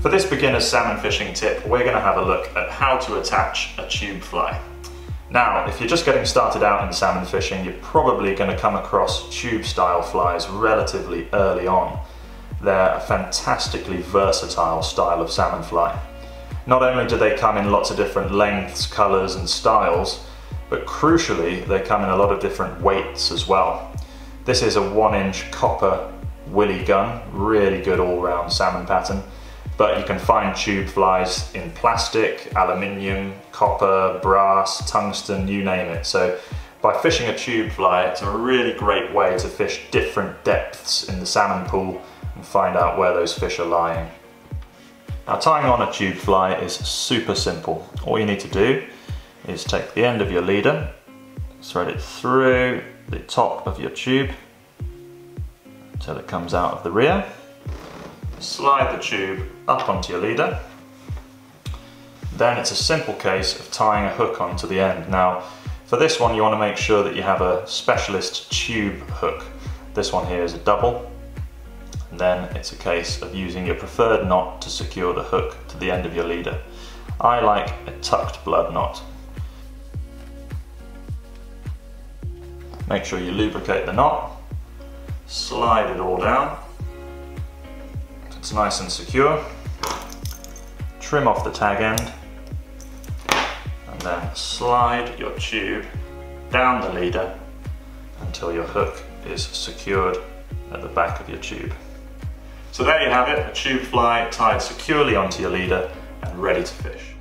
For this beginner's salmon fishing tip, we're going to have a look at how to attach a tube fly. Now, if you're just getting started out in salmon fishing, you're probably going to come across tube style flies relatively early on. They're a fantastically versatile style of salmon fly. Not only do they come in lots of different lengths, colours and styles, but crucially they come in a lot of different weights as well. This is a one inch copper Willie Gunn, really good all round salmon pattern but you can find tube flies in plastic, aluminium, copper, brass, tungsten, you name it. So by fishing a tube fly, it's a really great way to fish different depths in the salmon pool and find out where those fish are lying. Now tying on a tube fly is super simple. All you need to do is take the end of your leader, thread it through the top of your tube until it comes out of the rear slide the tube up onto your leader. Then it's a simple case of tying a hook onto the end. Now, for this one, you want to make sure that you have a specialist tube hook. This one here is a double. And then it's a case of using your preferred knot to secure the hook to the end of your leader. I like a tucked blood knot. Make sure you lubricate the knot, slide it all down, it's nice and secure. Trim off the tag end and then slide your tube down the leader until your hook is secured at the back of your tube. So there you have it, a tube fly tied securely onto your leader and ready to fish.